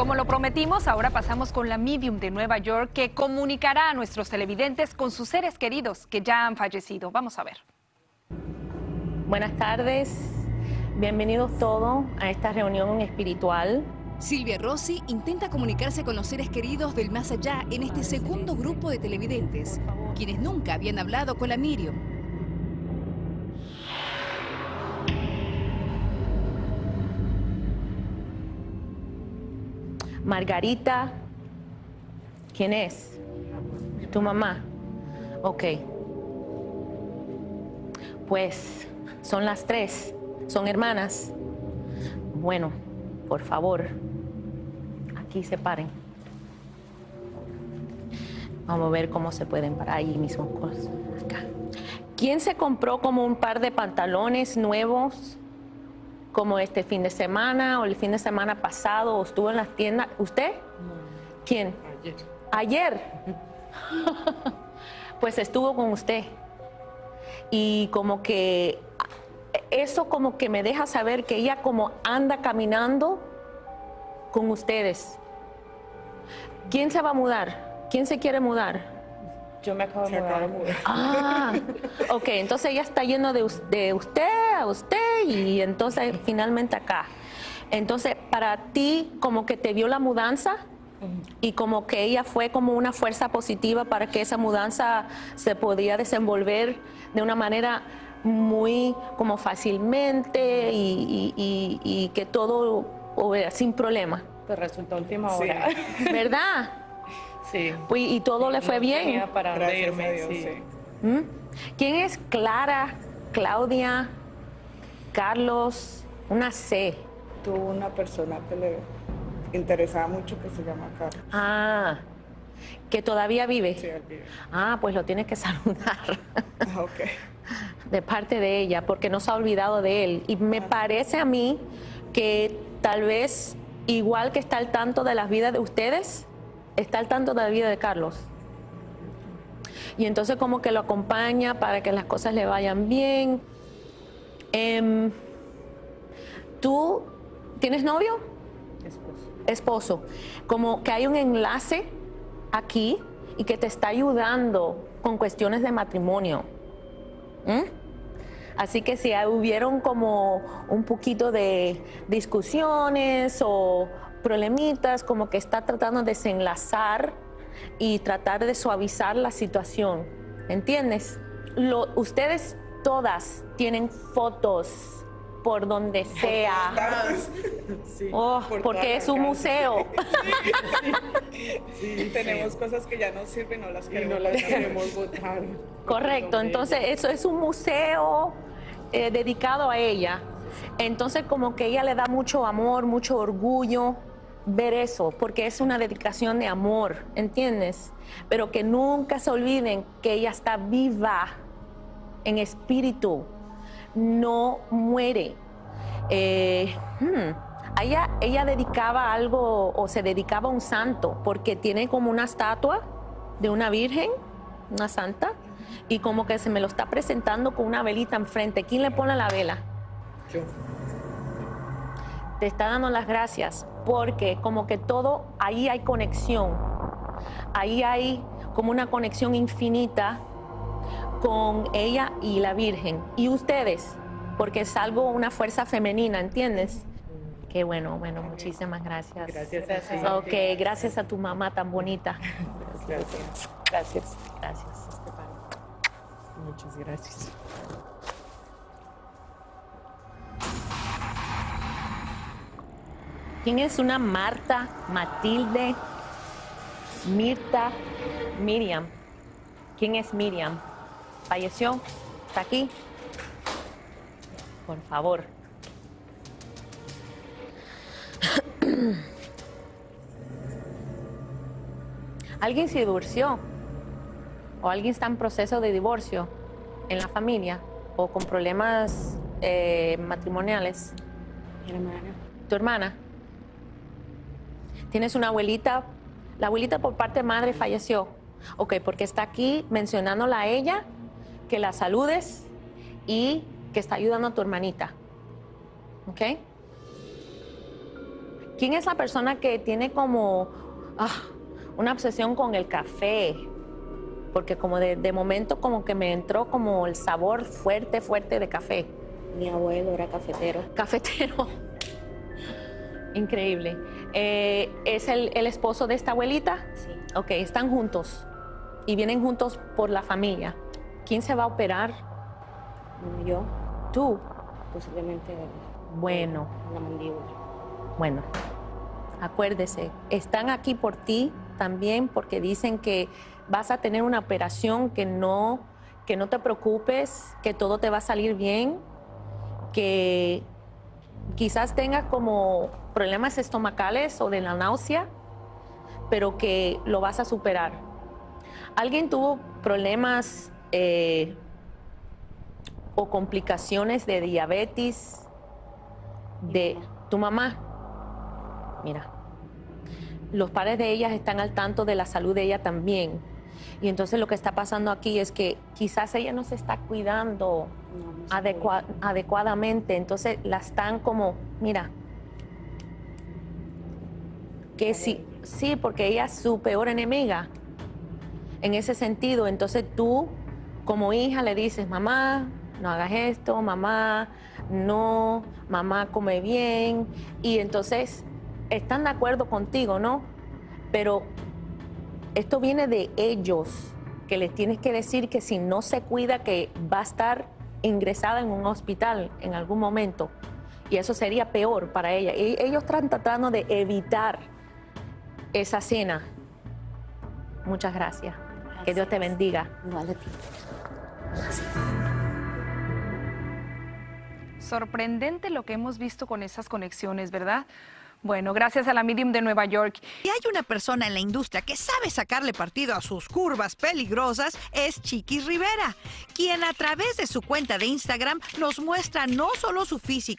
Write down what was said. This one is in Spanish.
Como lo prometimos, ahora pasamos con la medium de Nueva York que comunicará a nuestros televidentes con sus seres queridos que ya han fallecido. Vamos a ver. Buenas tardes, bienvenidos todos a esta reunión espiritual. Silvia Rossi intenta comunicarse con los seres queridos del más allá en este segundo grupo de televidentes, quienes nunca habían hablado con la Miriam. Margarita, ¿quién es? ¿Tu mamá? Ok. Pues son las tres, son hermanas. Bueno, por favor, aquí se paren. Vamos a ver cómo se pueden parar ahí mismo. Acá. ¿Quién se compró como un par de pantalones nuevos como este fin de semana o el fin de semana pasado o estuvo en las tiendas? ¿Usted? ¿Quién? Ayer. Ayer. pues estuvo con usted. Y como que eso como que me deja saber que ella como anda caminando con ustedes. ¿Quién se va a mudar? ¿Quién se quiere mudar? Yo me acabo de mudar. Ah, ok, entonces ella está yendo de, us- de usted a usted y entonces finalmente acá. Entonces, para ti, como que te vio la mudanza y como que ella fue como una fuerza positiva para que esa mudanza se podía desenvolver de una manera muy como fácilmente y, y- y- y que todo obra sin problema, Pues resultó última hora. ¿verdad? Sí. Pues, y todo le fue No bien. para Dios, sí. sí. ¿Mm? ¿Quién es Clara, Claudia, Carlos? Una C. Tuvo una persona que le interesaba mucho que se llama Carlos. Ah, que todavía vive. Sí, él vive. Ah, pues lo tienes que saludar Ah, ok. de parte de ella, porque no se ha olvidado de él. Y me parece a mí que tal vez, igual que está al tanto de las vidas de ustedes, está al tanto de la vida de Carlos. Y entonces como que lo acompaña para que las cosas le vayan bien. Em, ¿Tú tienes novio? Esposo. esposo, como que hay un enlace aquí y que te está ayudando con cuestiones de matrimonio. ¿Mm? Así que si hubieron como un poquito de discusiones o problemitas, como que está tratando de desenlazar y tratar de suavizar la situación. ¿Entiendes? Lo- ustedes todas tienen fotos por donde sea. Sí. Oh, Por porque es un museo. Sí, tenemos cosas que ya no sirven, no las Y queremos. no la tener. queremos votar. Correcto, entonces eso es un museo eh, dedicado a ella. Entonces como que ella le da mucho amor, mucho orgullo ver eso, porque es una dedicación de amor, ¿entiendes? Pero que nunca se olviden que ella está viva en espíritu, no muere. Eh, hmm, ella, ella dedicaba algo o se dedicaba a un santo, porque tiene como una estatua de una virgen, una santa, y como que se me lo está presentando con una velita enfrente. ¿Quién le pone la vela? Yo. Te está dando las gracias porque como que todo, ahí hay conexión. Ahí hay como una conexión infinita con ella y la Virgen. Y ustedes, porque es algo, una fuerza femenina, ¿entiendes? Qué bueno, bueno, muchísimas gracias. Gracias a ti. Ok, gracias a tu mamá tan bonita. Gracias. Gracias, gracias. Muchas gracias. ¿Quién es una Marta, Matilde, Mirta, Miriam? ¿Quién es Miriam? ¿Falleció? ¿Está aquí? Por favor. ¿Alguien se divorció? ¿O alguien está en proceso de divorcio en la familia? ¿O con problemas eh, matrimoniales? Mi hermana. ¿Tu hermana? ¿Tienes una abuelita? La abuelita por parte de madre falleció. Ok, porque está aquí mencionándola a ella, que la saludes y que está ayudando a tu hermanita. ¿Ok? ¿Quién es la persona que tiene como ah, una obsesión con el café? Porque como de, de momento como que me entró como el sabor fuerte, fuerte de café. Mi abuelo era cafetero. Cafetero. Increíble. Eh, ¿Es el, el esposo de esta abuelita? Sí. Ok, están juntos y vienen juntos por la familia. ¿Quién se va a operar? Bueno, yo, Tú. posiblemente Bueno, la mandíbula. bueno. Acuérdese, están aquí por ti también porque dicen que vas a tener una operación que no, que no te preocupes, que todo te va a salir bien, que quizás tengas como problemas estomacales o de la náusea, pero que lo vas a superar. ¿Alguien tuvo problemas eh, o complicaciones de diabetes de tu mamá? Mira, los padres de ellas están al tanto de la salud de ella también. Y entonces lo que está pasando aquí es que quizás ella no se está cuidando No, no adecuadamente. Entonces la están como, mira, que sí, sí, porque ella es su peor enemiga. En ese sentido, entonces tú como hija le dices, mamá, no hagas esto, mamá, no, mamá come bien. Y entonces están de acuerdo contigo, ¿no? Pero esto viene de ellos, que les tienes que decir que si no se cuida, que va a estar ingresada en un hospital en algún momento. Y eso sería peor para ella. Y ellos están tratando de evitar esa cena. Muchas gracias. Que Dios te Gracias. bendiga. Igual a ti. Sorprendente lo que hemos visto con esas conexiones, ¿verdad? Bueno, gracias a la Medium de Nueva York. Y hay una persona en la industria que sabe sacarle partido a sus curvas peligrosas, es Chiquis Rivera, quien a través de su cuenta de Instagram nos muestra no solo su físico,